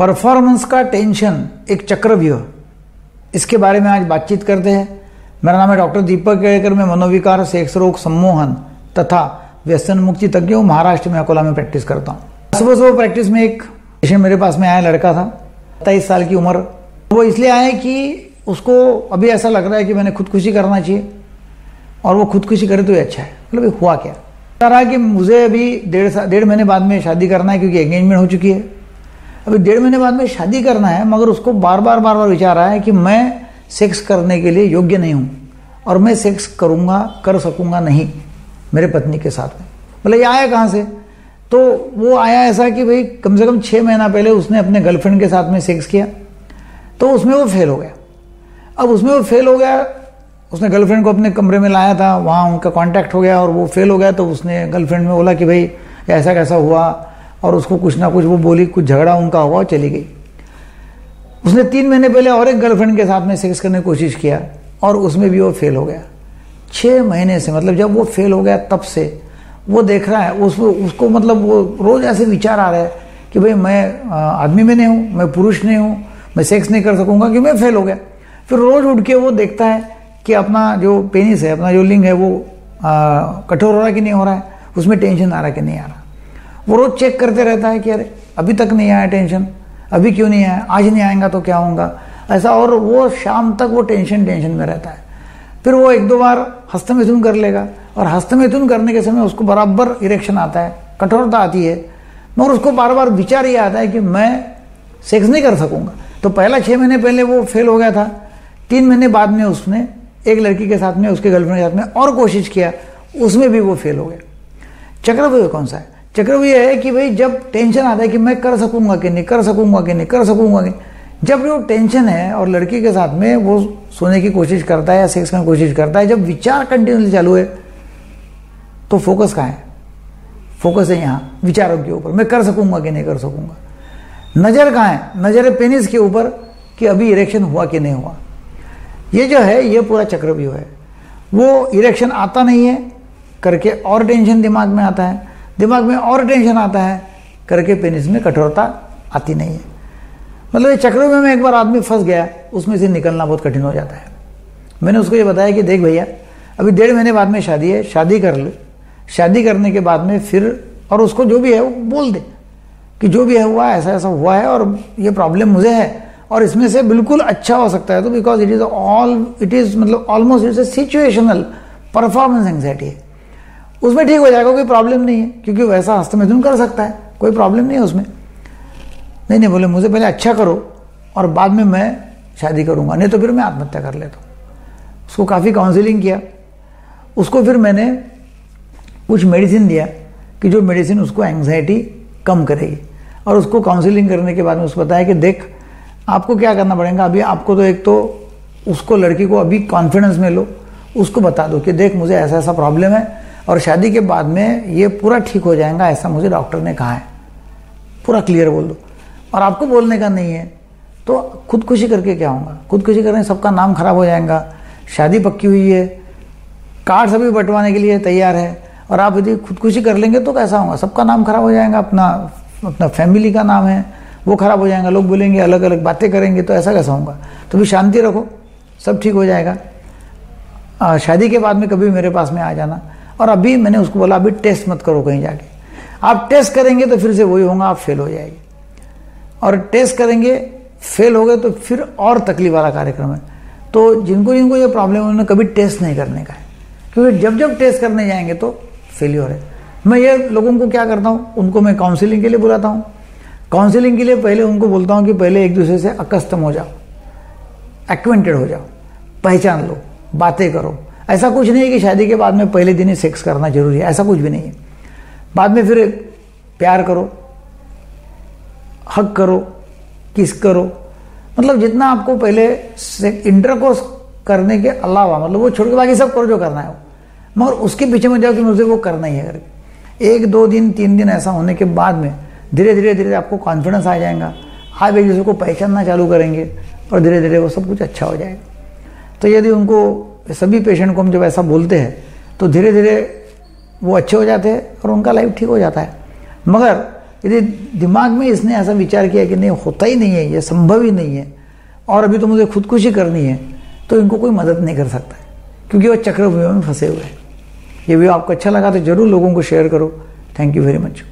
Performance का tension एक चक्रव्यूह। इसके बारे में आज बातचीत करते हैं। मेरा नाम है डॉक्टर दीपक केड़कर मैं मनोविकार, सेक्स, रोग, सम्मोहन तथा व्यसन मुक्ति तज्ञ हूँ। महाराष्ट्र में अकोला में प्रैक्टिस करता हूँ। सुबह सुबह प्रैक्टिस में एक पेशेंट मेरे पास में आया, लड़का था, सत्ताईस साल की उम्र। वो इसलिए आए कि उसको अभी ऐसा लग रहा है कि मैंने खुदकुशी करना चाहिए, और वो खुदकुशी करे तो ये अच्छा है। मतलब हुआ क्या? कह रहा कि मुझे अभी डेढ़ डेढ़ महीने बाद में शादी करना है, क्योंकि एंगेजमेंट हो चुकी है। अभी डेढ़ महीने बाद में शादी करना है, मगर उसको बार बार बार बार विचार आया है कि मैं सेक्स करने के लिए योग्य नहीं हूँ और मैं सेक्स करूँगा, कर सकूँगा नहीं मेरे पत्नी के साथ में। मतलब ये आया कहाँ से? तो वो आया ऐसा कि भाई कम से कम छः महीना पहले उसने अपने गर्लफ्रेंड के साथ में सेक्स किया तो उसमें वो फेल हो गया। अब उसमें वो फेल हो गया, उसने गर्लफ्रेंड को अपने कमरे में लाया था, वहाँ उनका कांटेक्ट हो गया और वो फेल हो गया तो उसने गर्लफ्रेंड में बोला कि भाई ऐसा कैसा हुआ और उसको कुछ ना कुछ वो बोली, कुछ झगड़ा उनका हुआ चली गई। उसने तीन महीने पहले और एक गर्लफ्रेंड के साथ में सेक्स करने की कोशिश किया और उसमें भी वो फेल हो गया। छः महीने से मतलब जब वो फेल हो गया तब से वो देख रहा है उसको उसको मतलब वो रोज़ ऐसे विचार आ रहा है कि भाई मैं आदमी में नहीं हूँ, मैं पुरुष नहीं हूँ, मैं सेक्स नहीं कर सकूँगा कि मैं फेल हो गया। फिर रोज़ उठ के वो देखता है कि अपना जो पेनिस है, अपना जो लिंग है वो कठोर हो रहा है कि नहीं हो रहा है, उसमें टेंशन आ रहा है कि नहीं आ रहा। वो रोज़ चेक करते रहता है कि अरे, अभी तक नहीं आया टेंशन अभी क्यों नहीं आया, आज नहीं आएगा तो क्या होगा? ऐसा और वो शाम तक वो टेंशन टेंशन में रहता है। फिर वो एक दो बार हस्तमिथुन कर लेगा और हस्तमिथुन करने के समय उसको बराबर इरेक्शन आता है, कठोरता आती है। मगर उसको बार बार विचार ये आता है कि मैं सेक्स नहीं कर सकूँगा। तो पहला छः महीने पहले वो फेल हो गया था। तीन महीने बाद में उसने, एक लड़की के साथ में, उसके गर्लफ्रेंड के साथ में और कोशिश किया, उसमें भी वो फेल हो गया। चक्रव्यूह कौन सा है? चक्रव्यूह है कि भाई जब टेंशन आता है कि मैं कर सकूँगा कि नहीं, कर सकूँगा कि नहीं, कर सकूँगा कि जब वो टेंशन है और लड़की के साथ में वो सोने की कोशिश करता है या सेक्स करने की कोशिश करता है, जब विचार कंटिन्यूसली चालू है तो फोकस कहाँ है? फोकस है यहाँ, विचारों के ऊपर। मैं कर सकूँगा कि नहीं कर सकूँगा। नज़र कहाँ है? नज़र है पेनिस के ऊपर कि अभी इरेक्शन हुआ कि नहीं हुआ। ये जो है, ये पूरा चक्रव्यूह है। वो इरेक्शन आता नहीं है, करके और टेंशन दिमाग में आता है। दिमाग में और टेंशन आता है। करके पेनिस में कठोरता आती नहीं है। मतलब ये चक्रव्यूह में मैं एक बार आदमी फंस गया, उसमें से निकलना बहुत कठिन हो जाता है। मैंने उसको ये बताया कि देख भैया, अभी डेढ़ महीने बाद में शादी है, शादी कर ले। शादी करने के बाद में फिर और उसको जो भी है, वो बोल दे कि जो भी है, हुआ ऐसा ऐसा हुआ है और ये प्रॉब्लम मुझे है। और इसमें से बिल्कुल अच्छा हो सकता है तो because it is all it is मतलब almost it's a situational performance anxiety है। उसमें ठीक हो जाएगा, कोई प्रॉब्लम नहीं है, क्योंकि वैसा हस्तमिथुन कर सकता है, कोई प्रॉब्लम नहीं है उसमें। नहीं नहीं, बोले, मुझे पहले अच्छा करो और बाद में मैं शादी करूँगा, नहीं तो फिर मैं आत्महत्या कर लेता हूँ। उसको काफ़ी काउंसिलिंग किया। उसको फिर मैंने कुछ मेडिसिन दिया कि जो मेडिसिन उसको एंग्जाइटी कम करेगी। और उसको काउंसिलिंग करने के बाद में उसको बताया कि देख, आपको क्या करना पड़ेगा? अभी आपको तो एक तो उसको लड़की को अभी कॉन्फिडेंस में लो, उसको बता दो कि देख, मुझे ऐसा ऐसा प्रॉब्लम है और शादी के बाद में ये पूरा ठीक हो जाएगा, ऐसा मुझे डॉक्टर ने कहा है। पूरा क्लियर बोल दो। और आपको बोलने का नहीं है तो खुदकुशी करके क्या होगा? खुदकुशी करने सबका नाम खराब हो जाएगा। शादी पक्की हुई है, कार्ड सभी बंटवाने के लिए तैयार है, और आप यदि खुदकुशी कर लेंगे तो कैसा होगा? सबका नाम खराब हो जाएगा, अपना अपना फैमिली का नाम है, वो खराब हो जाएगा, लोग बोलेंगे अलग अलग बातें करेंगे तो ऐसा कैसा होगा? तो भी शांति रखो, सब ठीक हो जाएगा। शादी के बाद में कभी मेरे पास में आ जाना। और अभी मैंने उसको बोला, अभी टेस्ट मत करो कहीं जाके। आप टेस्ट करेंगे तो फिर से वही होगा, आप फेल हो जाएगी। और टेस्ट करेंगे फेल हो गए तो फिर और तकलीफ़ वाला कार्यक्रम है। तो जिनको जिनको ये प्रॉब्लम है, उन्होंने कभी टेस्ट नहीं करने का है। क्योंकि जब जब टेस्ट करने जाएँगे तो फेल्योर है। मैं ये लोगों को क्या करता हूँ, उनको मैं काउंसिलिंग के लिए बुलाता हूँ। काउंसिलिंग के लिए पहले उनको बोलता हूँ कि पहले एक दूसरे से अकस्तम हो जाओ। एक्वेंटेड हो जाओ। पहचान लो। बातें करो। ऐसा कुछ नहीं है कि शादी के बाद में पहले दिन ही सेक्स करना ज़रूरी है, ऐसा कुछ भी नहीं है। बाद में फिर प्यार करो हक करो किस करो। मतलब जितना आपको पहले इंटरकोर्स करने के अलावा मतलब वो छोड़ के बाकी सब करो जो करना है। वो मगर उसके पीछे में जाओ कि मुझे वो करना ही है करके। एक, दो दिन, तीन दिन ऐसा होने के बाद में धीरे धीरे धीरे आपको कॉन्फिडेंस आ जाएगा। आप एक दूसरे को पहचानना चालू करेंगे और धीरे धीरे वो सब कुछ अच्छा हो जाएगा। तो यदि उनको सभी पेशेंट को हम जब ऐसा बोलते हैं तो धीरे धीरे वो अच्छे हो जाते हैं और उनका लाइफ ठीक हो जाता है। मगर यदि दिमाग में इसने ऐसा विचार किया कि नहीं, होता ही नहीं है, ये संभव ही नहीं है, और अभी तो मुझे खुदकुशी करनी है तो इनको कोई मदद नहीं कर सकता है, क्योंकि वो चक्रव्यूह में फंसे हुए हैं। ये वीडियो आपको अच्छा लगा तो ज़रूर लोगों को शेयर करो। Thank you very much